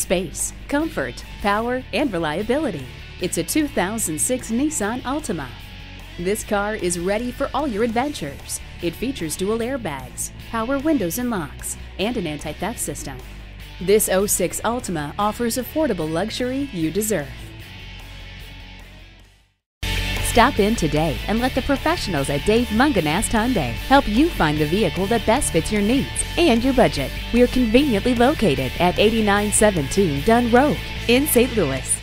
space, comfort, power, and reliability. It's a 2006 Nissan Altima. This car is ready for all your adventures. It features dual airbags, power windows and locks, and an anti-theft system. This 06 Altima offers affordable luxury you deserve. Stop in today and let the professionals at Dave Mungenast Hyundai help you find the vehicle that best fits your needs and your budget. We are conveniently located at 8917 Dunn Road in St. Louis.